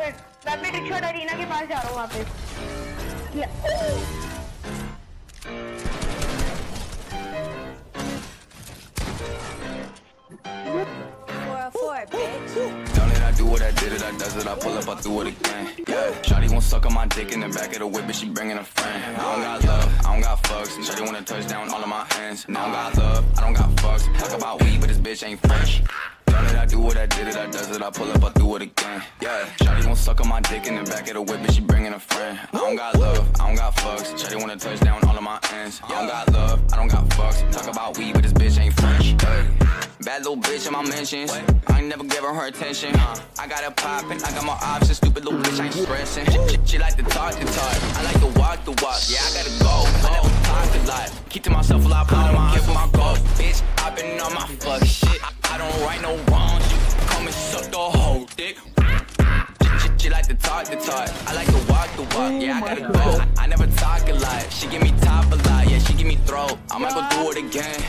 पर मैं अपने ट्रिकशॉट अरीना के पास जा रहा हूँ वहाँ पे Four oh four, bitch. Done it, I do what I did it, I does it, I pull up, I do it again. Yeah, Shawty won't suck on my dick in the back of the whip, but she bringing a friend. I don't got love, I don't got fucks. Shawty wanna touch down all of my hands. And I don't got love, I don't got fucks. Talk about weed, but this bitch ain't fresh. It, I do what I did it, I does it, I pull up, I do it again. Yeah, Shawty won't suck on my dick in the back of the whip, but she bringing a friend. I don't got love, I don't got fucks. Shawty wanna touch down all of my hands. I don't got love, I don't got fucks. Talk about weed, but this bitch ain't fresh. Hey. Bad little bitch in my mentions. I ain't never giving her attention. I got it poppin', I got my options. Stupid little bitch, I ain't stressing. She, she, she like to talk the talk. I like to walk the walk. Yeah, I gotta go. I never talk a. Keep to myself a I don't give my goals. Bitch, I been on my fuck shit. I, don't right no wrongs. You come and suck the whole dick. She, like to talk the talk. I like to walk the walk. Yeah, I gotta go. I, I never talk a lot. She give me top a lot. Yeah, she give me throat. I might go do it again.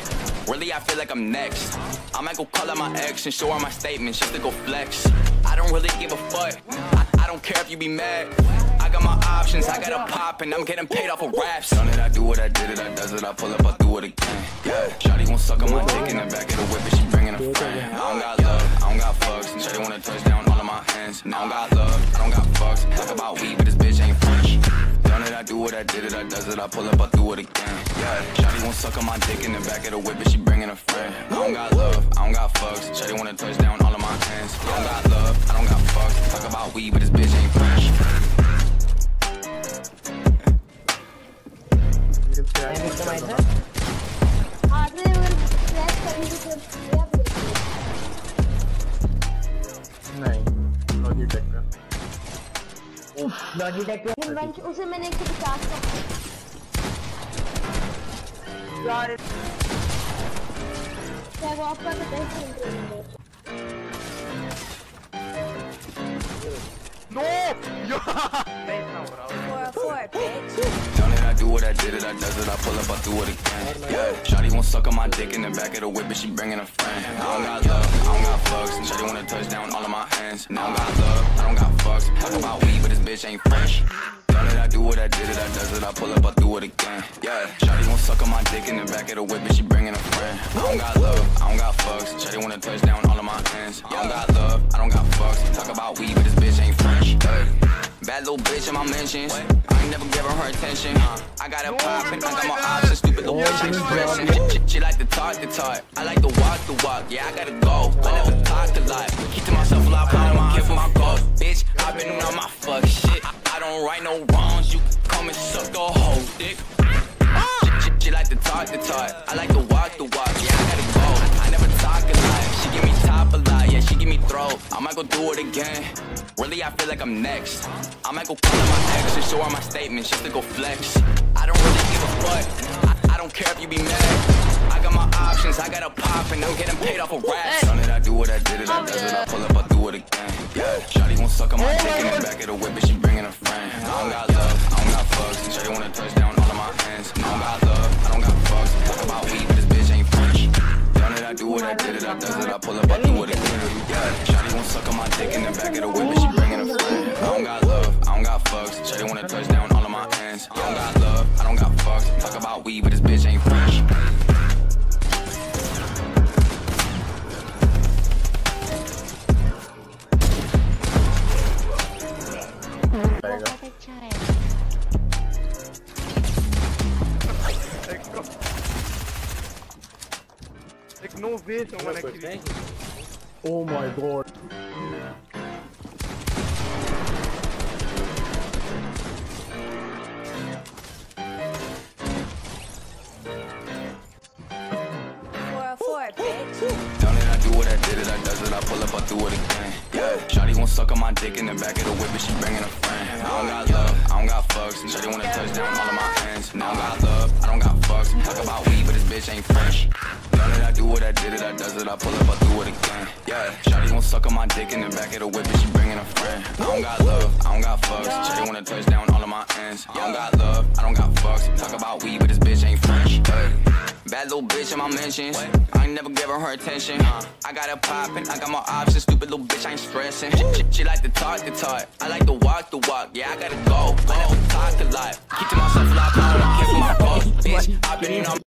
Really, I feel like I'm next. I might go call out my ex and show her my statements just to go flex. I don't really give a fuck. I, I don't care if you be mad. Got my options, I got a pop, and I'm getting paid off of raps. Done it, I do what I did it, I does it, I pull up, I do it again. Yeah, Shawty won't suck on my dick in the back of the whip, and she bringing a friend. I don't got love, I don't got fucks. Shawty wanna touch down all of my hands. I don't got love, I don't got fucks. Talk about weed, but this bitch ain't fresh. Done it, I do what I did it, I does it, I pull up, I do it again. Yeah, Shawty won't suck on my dick in the back of the whip, but she bringing a friend. I don't got love, I don't got fucks. Shawty wanna touch down all of my hands. I don't got love, I don't got fucks. Talk about weed, but this bitch डॉजी tag पे। Revenge उसे मैंने 150 का यार tag of का तो best improvement no या मैं ना हो? रहा हूँ 4 4 bitch I did it, I does it, I pull up, I do it again. Yeah, Shawty won't suck on my dick in the back of the whip, but she bringing a friend. I don't got love, I don't got fucks. Shawty wanna touch down all of my hands. And I don't got love, I don't got fucks. Talk about weed, but this bitch ain't fresh. Done it, I do what I did it, I does it, I pull up, I do it again. Yeah, Shawty won't suck on my dick in the back of the whip, but she bringing a friend. I don't got love, I don't got fucks. Shawty wanna touch down all of my hands. I don't got love, I don't got fucks. Talk about weed, but this Bad little bitch in my mentions. I ain't never giving her attention. I got it poppin', I got my options. Stupid little bitch, stressing. She, like to talk the talk. I like to walk the walk. Yeah, I gotta go. I never talk a lot. Keep to myself a lot, but I don't give my goals. Bitch, I been on my fuck shit. I, don't right no wrongs. You can come and suck the whole dick. She, like to talk the talk. I like to walk the walk. Yeah, I gotta go. I never talk a lot. She give me top a lot. Yeah, she give me throat. I might go do it again. Really, I feel like I'm next. I might go call out my ex and show her my statements just to go flex. I don't really give a fuck. I, I don't care if you be mad. I got my options, I got a pop, and I'm getting paid off of raps. Done it, I do what I did oh, it, I does it, I pull up, I do it again. Yeah, Shawty won't suck on my dick the back of the whip, but that I pull up, I do what it could. Yeah, Johnny won't suck on my dick in the back of the whip, and she bringing a friend. I don't got love, I don't got fucks. Shawty wanna touch down all of my ends. I don't got love, I don't got fucks. Talk about weed, but this bitch ain't fresh. Go. Like no someone actually. Oh my god. Yeah, suck on my dick in the back of the whip, but she bringing a friend. I don't got love, I don't got fucks. Shawty wanna touch down all of my hands. And I don't got love, I don't got fucks. Talk about weed, but this bitch ain't fresh. Done it, I do what I did it, I does it, I pull up, I do it again. Yeah, Shawty won't suck on my dick in the back of the whip, but she bringing a friend. I don't got love, I don't got fucks. Shawty wanna touch down all of my hands. I don't got love, I don't got fucks. Talk about weed, but this Bad little bitch in my mentions. I ain't never giving her attention. I got it poppin', I got my options. Stupid little bitch, I ain't stressing. She, she like to talk the talk. I like to walk the walk. Yeah, I gotta go. I never talk a lot. Keep to myself a lot. I don't care for my boss. Bitch, I've been on.